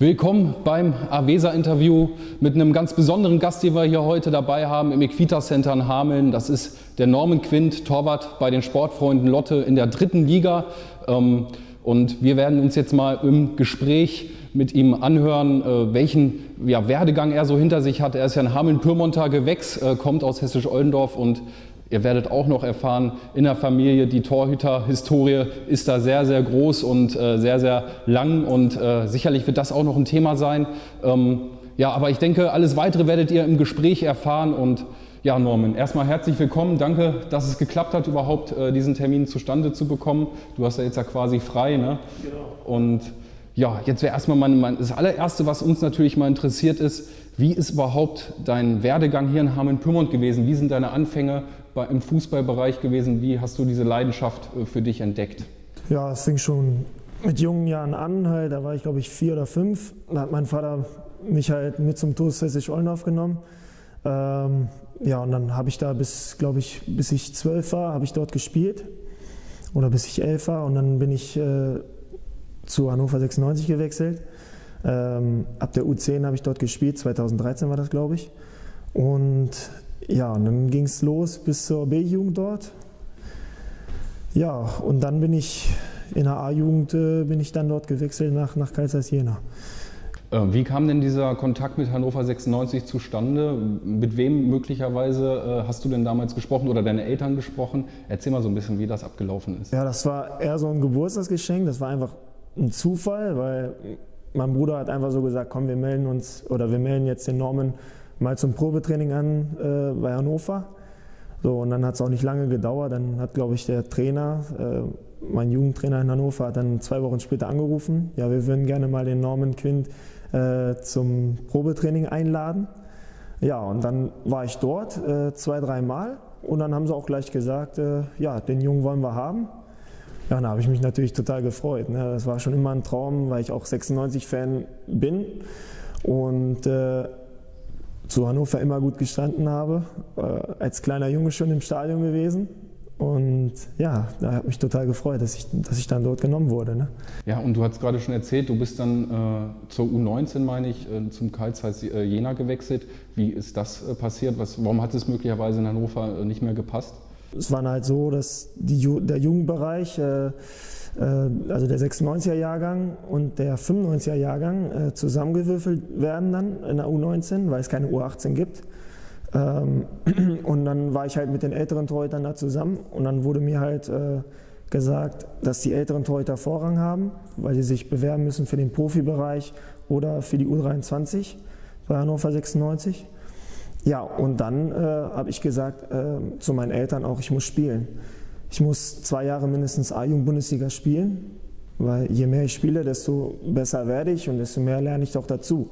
Willkommen beim Avesa-Interview mit einem ganz besonderen Gast, den wir hier heute dabei haben im Equita Center in Hameln. Das ist der Norman Quint, Torwart bei den Sportfreunden Lotte in der dritten Liga. Ähm, und wir werden uns jetzt mal im Gespräch mit ihm anhören, äh, welchen Werdegang er so hinter sich hat. Er ist ja ein Hameln-Pyrmonter Gewächs, äh, kommt aus Hessisch-Oldendorf und Ihr werdet auch noch erfahren, in der Familie, die Torhüter-Historie ist da sehr, sehr groß und äh, sehr, sehr lang und äh, sicherlich wird das auch noch ein Thema sein. Ähm, ja, aber ich denke, alles Weitere werdet ihr im Gespräch erfahren und ja, Norman, erstmal herzlich willkommen. Danke, dass es geklappt hat, überhaupt äh, diesen Termin zustande zu bekommen. Du hast ja jetzt ja quasi frei, ne? Genau. Und ja, jetzt wäre erstmal mein, mein, das allererste, was uns natürlich mal interessiert ist, wie ist überhaupt dein Werdegang hier in Hameln-Pyrmont gewesen? Wie sind deine Anfänge im Fußballbereich gewesen? Wie hast du diese Leidenschaft äh, für dich entdeckt? Ja, es fing schon mit jungen Jahren an. Halt, da war ich, glaube ich, vier oder fünf. Da hat mein Vater mich halt mit zum TuS Hessisch-Ollendorf genommen. Ähm, ja, und dann habe ich da bis, glaube ich, bis ich zwölf war, habe ich dort gespielt. Oder bis ich elf war. Und dann bin ich äh, zu Hannover 96 gewechselt. Ähm, ab der U10 habe ich dort gespielt, 2013 war das, glaube ich. Und ja, und dann ging es los bis zur B-Jugend dort. Ja, und dann bin ich in der A-Jugend äh, bin ich dann dort gewechselt nach, nach Kaisers Jena. Äh, wie kam denn dieser Kontakt mit Hannover 96 zustande? Mit wem möglicherweise äh, hast du denn damals gesprochen oder deine Eltern gesprochen? Erzähl mal so ein bisschen, wie das abgelaufen ist. Ja, das war eher so ein Geburtstagsgeschenk. Das war einfach ein Zufall, weil mein Bruder hat einfach so gesagt, komm, wir melden uns oder wir melden jetzt den Norman mal zum Probetraining an äh, bei Hannover. So, und dann hat es auch nicht lange gedauert. Dann hat, glaube ich, der Trainer, äh, mein Jugendtrainer in Hannover, hat dann zwei Wochen später angerufen. Ja, wir würden gerne mal den Norman Quint äh, zum Probetraining einladen. Ja, und dann war ich dort äh, zwei, dreimal. Und dann haben sie auch gleich gesagt, äh, ja, den Jungen wollen wir haben. Ja, da habe ich mich natürlich total gefreut. Ne? Das war schon immer ein Traum, weil ich auch 96-Fan bin. Und äh, zu Hannover immer gut gestanden habe. Äh, als kleiner Junge schon im Stadion gewesen. Und ja, da hat mich total gefreut, dass ich, dass ich dann dort genommen wurde. Ne? Ja, und du hast gerade schon erzählt, du bist dann äh, zur U19, meine ich, äh, zum Karl äh, Jena gewechselt. Wie ist das äh, passiert? Was, warum hat es möglicherweise in Hannover äh, nicht mehr gepasst? Es war halt so, dass die, der Jugendbereich äh, also der 96er Jahrgang und der 95er Jahrgang äh, zusammengewürfelt werden dann in der U19, weil es keine U18 gibt. Ähm, und dann war ich halt mit den älteren Torhütern da zusammen und dann wurde mir halt äh, gesagt, dass die älteren Torhüter Vorrang haben, weil sie sich bewerben müssen für den Profibereich oder für die U23 bei Hannover 96. Ja, und dann äh, habe ich gesagt äh, zu meinen Eltern auch, ich muss spielen ich muss zwei Jahre mindestens A-Jugend-Bundesliga spielen, weil je mehr ich spiele, desto besser werde ich und desto mehr lerne ich auch dazu.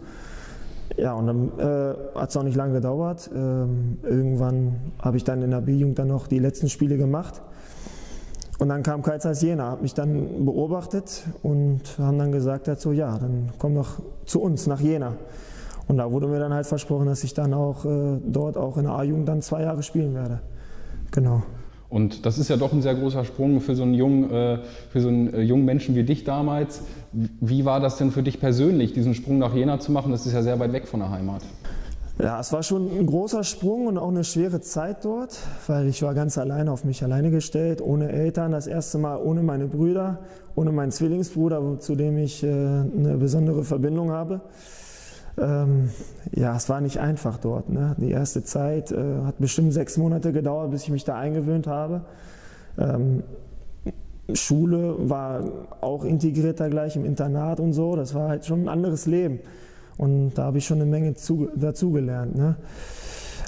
Ja, und dann äh, hat es auch nicht lange gedauert. Ähm, irgendwann habe ich dann in der B-Jugend dann noch die letzten Spiele gemacht. Und dann kam Kaisers Jena, hat mich dann beobachtet und haben dann gesagt dazu, ja, dann komm doch zu uns nach Jena. Und da wurde mir dann halt versprochen, dass ich dann auch äh, dort auch in der A-Jugend dann zwei Jahre spielen werde. Genau. Und das ist ja doch ein sehr großer Sprung für so einen jungen, äh, für so einen äh, jungen Menschen wie dich damals. Wie war das denn für dich persönlich, diesen Sprung nach Jena zu machen? Das ist ja sehr weit weg von der Heimat. Ja, es war schon ein großer Sprung und auch eine schwere Zeit dort, weil ich war ganz alleine auf mich alleine gestellt, ohne Eltern, das erste Mal ohne meine Brüder, ohne meinen Zwillingsbruder, zu dem ich äh, eine besondere Verbindung habe. Ähm, ja, es war nicht einfach dort. Ne? Die erste Zeit äh, hat bestimmt sechs Monate gedauert, bis ich mich da eingewöhnt habe. Ähm, Schule war auch integrierter gleich im Internat und so. Das war halt schon ein anderes Leben. Und da habe ich schon eine Menge zu, dazugelernt. Ne?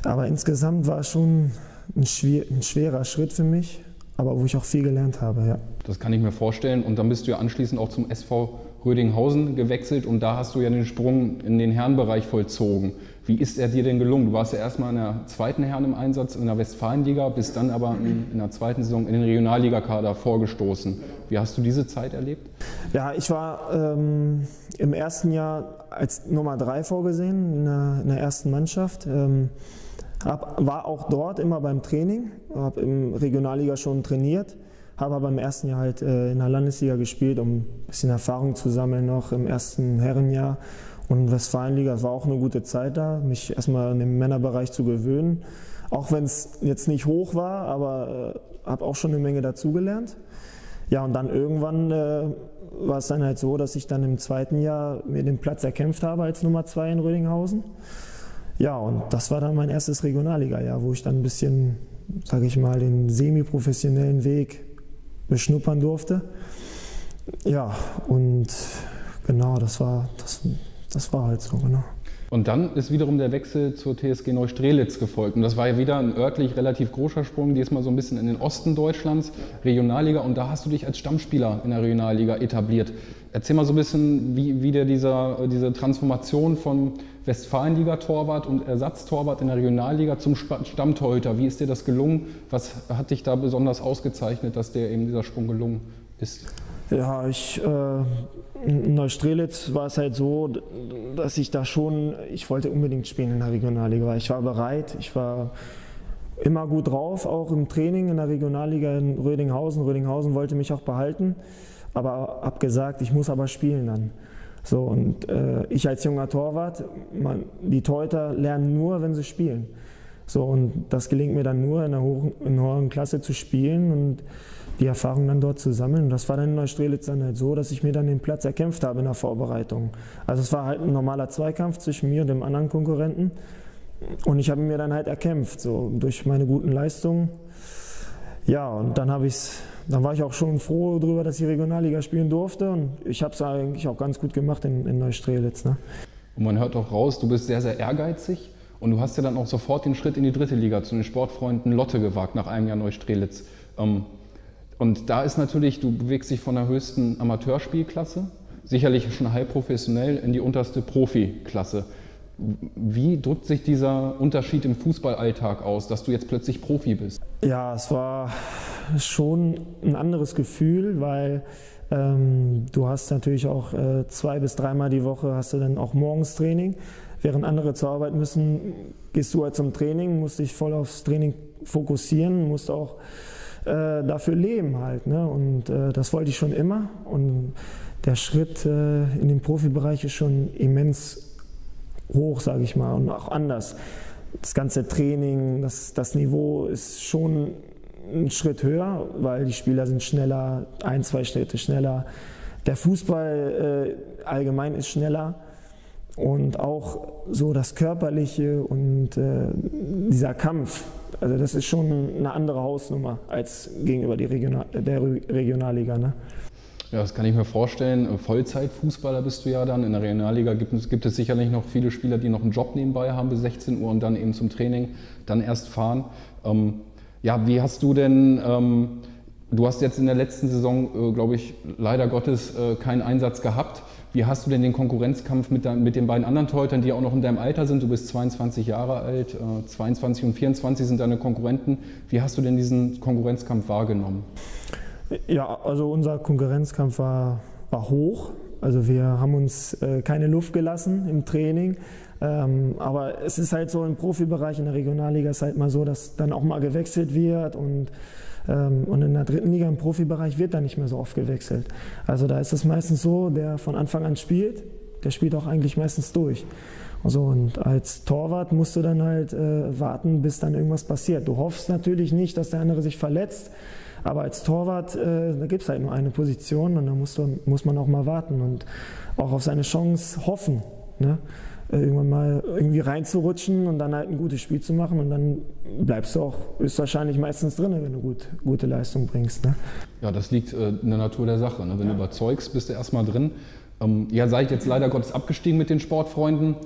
Aber insgesamt war es schon ein, schwer, ein schwerer Schritt für mich, aber wo ich auch viel gelernt habe. Ja. Das kann ich mir vorstellen. Und dann bist du ja anschließend auch zum SV Rödinghausen gewechselt und da hast du ja den Sprung in den Herrenbereich vollzogen. Wie ist er dir denn gelungen? Du warst ja erstmal in der zweiten Herren im Einsatz in der Westfalenliga, bist dann aber in, der zweiten Saison in den Regionalligakader vorgestoßen. Wie hast du diese Zeit erlebt? Ja, ich war ähm, im ersten Jahr als Nummer drei vorgesehen in der, in der ersten Mannschaft. Ähm, Hab, war auch dort immer beim Training, habe im Regionalliga schon trainiert, habe aber im ersten Jahr halt äh, in der Landesliga gespielt, um ein bisschen Erfahrung zu sammeln noch im ersten Herrenjahr. Und Westfalenliga, war auch eine gute Zeit da, mich erstmal in den Männerbereich zu gewöhnen. Auch wenn es jetzt nicht hoch war, aber äh, habe auch schon eine Menge dazugelernt. Ja, und dann irgendwann äh, war es dann halt so, dass ich dann im zweiten Jahr mir den Platz erkämpft habe als Nummer zwei in Rödinghausen. Ja, und das war dann mein erstes Regionalliga-Jahr, wo ich dann ein bisschen, sage ich mal, den semi-professionellen Weg beschnuppern durfte. Ja, und genau, das war, das, das war halt so, genau. Und dann ist wiederum der Wechsel zur TSG Neustrelitz gefolgt. Und das war ja wieder ein örtlich relativ großer Sprung, diesmal so ein bisschen in den Osten Deutschlands, Regionalliga. Und da hast du dich als Stammspieler in der Regionalliga etabliert. Erzähl mal so ein bisschen, wie, wie dir dieser, diese Transformation von Westfalenliga-Torwart und Ersatztorwart in der Regionalliga zum Stammtorhüter, wie ist dir das gelungen? Was hat dich da besonders ausgezeichnet, dass dir eben dieser Sprung gelungen ist? Ja, ich, äh, in Neustrelitz war es halt so, dass ich da schon, ich wollte unbedingt spielen in der Regionalliga, ich war bereit, ich war immer gut drauf, auch im Training in der Regionalliga in Rödinghausen. Rödinghausen wollte mich auch behalten, aber abgesagt, ich muss aber spielen dann. So, und äh, ich als junger Torwart, man, die Torhüter lernen nur, wenn sie spielen. So, und das gelingt mir dann nur in einer hohen, hohen Klasse zu spielen und die Erfahrung dann dort zu sammeln. Und das war dann in Neustrelitz dann halt so, dass ich mir dann den Platz erkämpft habe in der Vorbereitung. Also es war halt ein normaler Zweikampf zwischen mir und dem anderen Konkurrenten. Und ich habe mir dann halt erkämpft, so durch meine guten Leistungen. Ja, und dann habe ich dann war ich auch schon froh darüber, dass ich Regionalliga spielen durfte. Und ich habe es eigentlich auch ganz gut gemacht in, in Neustrelitz. Ne? Und man hört auch raus, du bist sehr, sehr ehrgeizig. Und du hast ja dann auch sofort den Schritt in die dritte Liga zu den Sportfreunden Lotte gewagt nach einem Jahr Neustrelitz. Ähm, und da ist natürlich, du bewegst dich von der höchsten Amateurspielklasse, sicherlich schon halb professionell, in die unterste Profiklasse. Wie drückt sich dieser Unterschied im Fußballalltag aus, dass du jetzt plötzlich Profi bist? Ja, es war schon ein anderes Gefühl, weil ähm, du hast natürlich auch äh, zwei bis dreimal die Woche hast du dann auch morgens Training. Während andere zur Arbeit müssen, gehst du halt zum Training, musst dich voll aufs Training fokussieren, musst auch äh, dafür leben halt. Ne? Und äh, das wollte ich schon immer. Und der Schritt äh, in den Profibereich ist schon immens hoch, sage ich mal, und auch anders. Das ganze Training, das, das Niveau ist schon ein Schritt höher, weil die Spieler sind schneller, ein, zwei Schritte schneller. Der Fußball äh, allgemein ist schneller und auch so das Körperliche und äh, dieser Kampf, also das ist schon eine andere Hausnummer als gegenüber Regional, der Regionalliga. Ne? Ja, das kann ich mir vorstellen. Vollzeitfußballer bist du ja dann. In der Regionalliga gibt es, gibt es sicherlich noch viele Spieler, die noch einen Job nebenbei haben bis 16 Uhr und dann eben zum Training dann erst fahren. Ähm, ja, wie hast du denn, ähm, du hast jetzt in der letzten Saison, äh, glaube ich, leider Gottes äh, keinen Einsatz gehabt. Wie hast du denn den Konkurrenzkampf mit, mit den beiden anderen Torhütern, die auch noch in deinem Alter sind? Du bist 22 Jahre alt, äh, 22 und 24 sind deine Konkurrenten. Wie hast du denn diesen Konkurrenzkampf wahrgenommen? Ja, also unser Konkurrenzkampf war, war hoch. Also wir haben uns äh, keine Luft gelassen im Training. Ähm, aber es ist halt so im Profibereich, in der Regionalliga ist halt mal so, dass dann auch mal gewechselt wird und, ähm, und in der dritten Liga im Profibereich wird dann nicht mehr so oft gewechselt. Also da ist es meistens so, der von Anfang an spielt, der spielt auch eigentlich meistens durch. Also und als Torwart musst du dann halt äh, warten, bis dann irgendwas passiert. Du hoffst natürlich nicht, dass der andere sich verletzt, aber als Torwart, äh, da gibt es halt nur eine Position und da muss, muss man auch mal warten und auch auf seine Chance hoffen. Ne? Äh, irgendwann mal irgendwie reinzurutschen und dann halt ein gutes Spiel zu machen und dann bleibst du auch höchstwahrscheinlich meistens drin, wenn du gut, gute Leistung bringst. Ne? Ja, das liegt äh, in der Natur der Sache. Ne? Wenn ja. du überzeugst, bist du erstmal drin. Ähm, ja, seid jetzt leider Gottes abgestiegen mit den Sportfreunden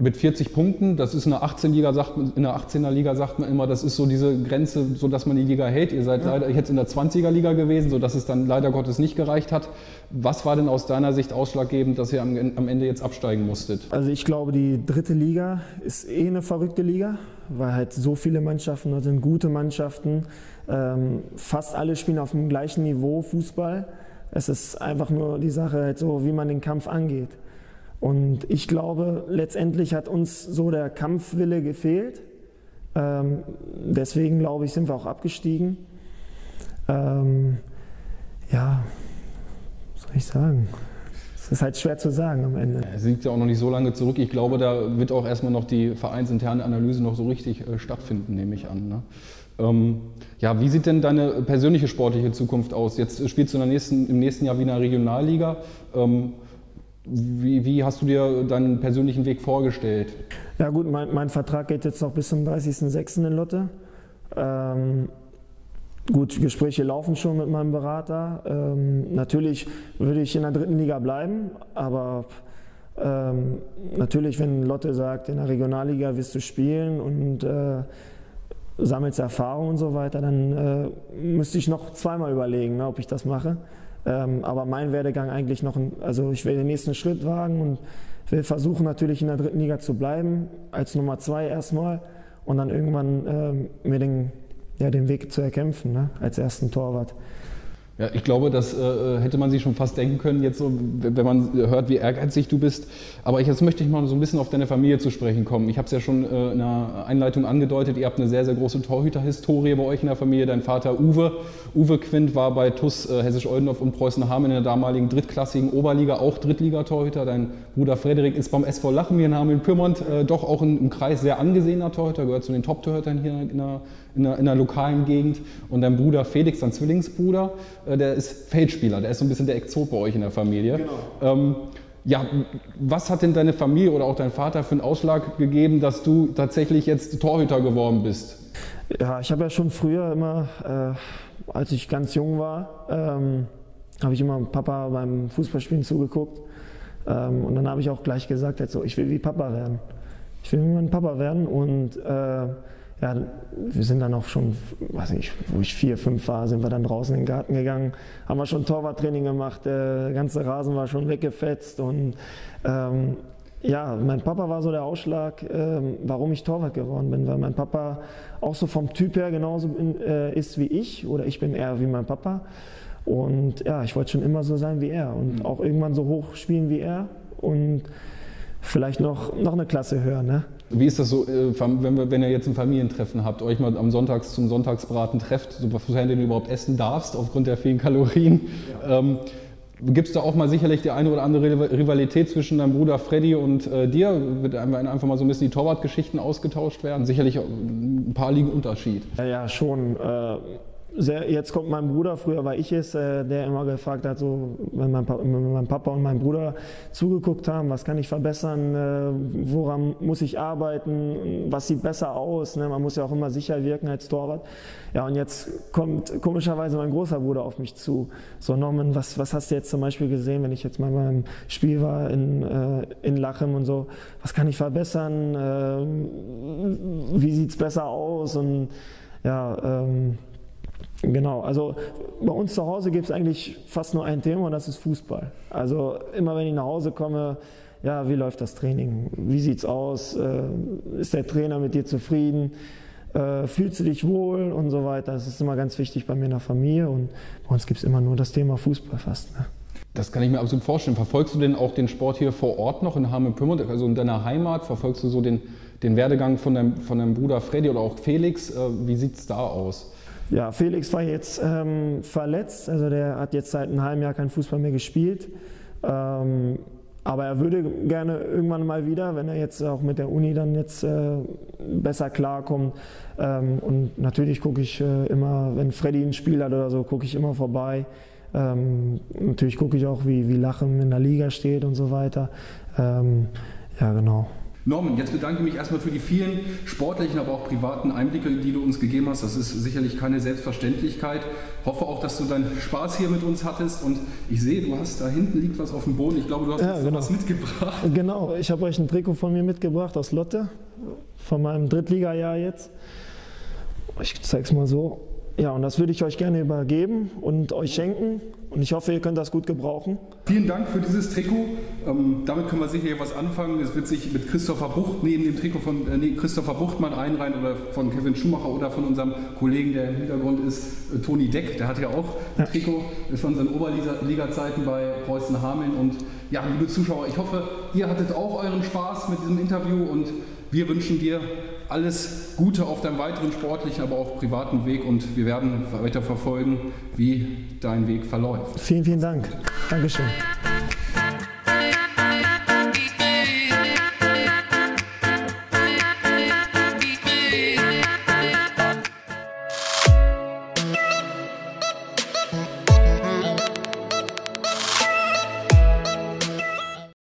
mit 40 Punkten, das ist in der 18 Liga sagt in der 18er Liga sagt man immer, das ist so diese Grenze, so dass man die Liga hält. Ihr seid ja. leider jetzt in der 20er Liga gewesen, so dass es dann leider Gottes nicht gereicht hat. Was war denn aus deiner Sicht ausschlaggebend, dass ihr am, am Ende jetzt absteigen musstet? Also ich glaube, die dritte Liga ist eh eine verrückte Liga, weil halt so viele Mannschaften, da sind gute Mannschaften, ähm, fast alle spielen auf dem gleichen Niveau Fußball. Es ist einfach nur die Sache halt so, wie man den Kampf angeht. Und ich glaube, letztendlich hat uns so der Kampfwille gefehlt. Ähm, deswegen glaube ich, sind wir auch abgestiegen. Ähm, ja, was soll ich sagen? Es ist halt schwer zu sagen am Ende. Es liegt ja auch noch nicht so lange zurück. Ich glaube, da wird auch erstmal noch die vereinsinterne Analyse noch so richtig äh, stattfinden, nehme ich an. Ne? Ähm, ja, wie sieht denn deine persönliche sportliche Zukunft aus? Jetzt spielst du nächsten, im nächsten Jahr wieder Regionalliga. Ähm, wie, wie, hast du dir deinen persönlichen Weg vorgestellt? Ja gut, mein, mein Vertrag geht jetzt noch bis zum 30.06. in Lotte. Ähm, gut, Gespräche laufen schon mit meinem Berater. Ähm, natürlich würde ich in der dritten Liga bleiben, aber ähm, natürlich, wenn Lotte sagt, in der Regionalliga wirst du spielen und äh, sammelst Erfahrung und so weiter, dann äh, müsste ich noch zweimal überlegen, ne, ob ich das mache. Ähm, aber mein Werdegang eigentlich noch, ein, also ich will den nächsten Schritt wagen und will versuchen natürlich in der dritten Liga zu bleiben, als Nummer zwei erstmal und dann irgendwann äh, mir den, ja, den Weg zu erkämpfen, ne, als ersten Torwart. Ja, ich glaube, das äh, hätte man sich schon fast denken können, jetzt so, wenn man hört, wie ehrgeizig du bist. Aber ich, jetzt möchte ich mal so ein bisschen auf deine Familie zu sprechen kommen. Ich habe es ja schon äh, in der Einleitung angedeutet, ihr habt eine sehr, sehr große Torhüterhistorie bei euch in der Familie. Dein Vater Uwe, Uwe Quint war bei TUS äh, Hessisch-Oldendorf und Preußen-Hameln in der damaligen drittklassigen Oberliga auch Drittligatorhüter. Dein Bruder Frederik ist beim SV Lachen hier in Hameln-Pyrmont äh, doch auch in, im Kreis sehr angesehener Torhüter, gehört zu den Top-Torhütern hier in der, in, der, in der lokalen Gegend. Und dein Bruder Felix, dein Zwillingsbruder, äh, der ist Feldspieler, der ist so ein bisschen der Exot bei euch in der Familie. Genau. Ähm, ja, was hat denn deine Familie oder auch dein Vater für einen Ausschlag gegeben, dass du tatsächlich jetzt Torhüter geworden bist? Ja, ich habe ja schon früher immer, äh, als ich ganz jung war, ähm, habe ich immer Papa beim Fußballspielen zugeguckt. Ähm, und dann habe ich auch gleich gesagt, jetzt so, ich will wie Papa werden. Ich will wie mein Papa werden und äh, ja, wir sind dann auch schon, weiß nicht, wo ich vier, fünf war, sind wir dann draußen in den Garten gegangen, haben wir schon Torwarttraining gemacht, der ganze Rasen war schon weggefetzt und ähm, ja, mein Papa war so der Ausschlag, ähm, warum ich Torwart geworden bin, weil mein Papa auch so vom Typ her genauso in, äh, ist wie ich oder ich bin eher wie mein Papa und ja, ich wollte schon immer so sein wie er und mhm. auch irgendwann so hoch spielen wie er und vielleicht noch, noch eine Klasse höher. Ne? Wie ist das so, äh, wenn, wenn ihr jetzt ein Familientreffen habt, euch mal am Sonntags zum Sonntagsbraten trefft, sofern du überhaupt essen darfst, aufgrund der vielen Kalorien? Ja. Ähm, Gibt es da auch mal sicherlich die eine oder andere Rivalität zwischen deinem Bruder Freddy und äh, dir? Wird einfach mal so ein bisschen die Torwartgeschichten ausgetauscht werden? Sicherlich ein paar liegen Unterschied. Ja, ja schon. Äh, sehr, jetzt kommt mein Bruder, früher war ich es, äh, der immer gefragt hat, so, wenn mein, wenn mein, Papa und mein Bruder zugeguckt haben, was kann ich verbessern, äh, woran muss ich arbeiten, was sieht besser aus, ne? man muss ja auch immer sicher wirken als Torwart. Ja, und jetzt kommt komischerweise mein großer Bruder auf mich zu. So, Norman, was, was hast du jetzt zum Beispiel gesehen, wenn ich jetzt mal beim Spiel war in, äh, in Lachem und so, was kann ich verbessern, äh, wie sieht es besser aus und ja, ähm, Genau, also bei uns zu Hause gibt es eigentlich fast nur ein Thema und das ist Fußball. Also immer wenn ich nach Hause komme, ja, wie läuft das Training? Wie sieht's aus? Äh, ist der Trainer mit dir zufrieden? Äh, fühlst du dich wohl und so weiter? Das ist immer ganz wichtig bei mir in der Familie und bei uns gibt es immer nur das Thema Fußball fast. Ne? Das kann ich mir absolut vorstellen. Verfolgst du denn auch den Sport hier vor Ort noch in Hameln-Pyrmont, also in deiner Heimat? Verfolgst du so den, den Werdegang von deinem, von deinem Bruder Freddy oder auch Felix? Äh, wie sieht es da aus? Ja, Felix war jetzt ähm, verletzt, also der hat jetzt seit einem halben Jahr kein Fußball mehr gespielt. Ähm, aber er würde gerne irgendwann mal wieder, wenn er jetzt auch mit der Uni dann jetzt äh, besser klarkommt. Ähm, und natürlich gucke ich äh, immer, wenn Freddy ein Spiel hat oder so, gucke ich immer vorbei. Ähm, natürlich gucke ich auch, wie, wie Lachen in der Liga steht und so weiter. Ähm, ja, genau. Norman, jetzt bedanke ich mich erstmal für die vielen sportlichen, aber auch privaten Einblicke, die du uns gegeben hast. Das ist sicherlich keine Selbstverständlichkeit. Hoffe auch, dass du deinen Spaß hier mit uns hattest. Und ich sehe, du hast da hinten liegt was auf dem Boden. Ich glaube, du hast ja, genau. was mitgebracht. Genau, ich habe euch ein Trikot von mir mitgebracht aus Lotte, von meinem Drittliga-Jahr jetzt. Ich zeige es mal so. Ja, und das würde ich euch gerne übergeben und euch schenken. Und ich hoffe, ihr könnt das gut gebrauchen. Vielen Dank für dieses Trikot. Ähm, damit können wir sicher was anfangen. Es wird sich mit Christopher Bucht neben dem Trikot von äh, Christopher Buchtmann einreihen oder von Kevin Schumacher oder von unserem Kollegen, der im Hintergrund ist, äh, Toni Deck. Der hat ja auch ein Trikot ist von seinen Oberliga-Zeiten bei Preußen Hameln. Und ja, liebe Zuschauer, ich hoffe, ihr hattet auch euren Spaß mit diesem Interview und wir wünschen dir alles Gute auf deinem weiteren sportlichen, aber auch privaten Weg und wir werden weiter verfolgen, wie dein Weg verläuft. Vielen, vielen Dank. Dankeschön.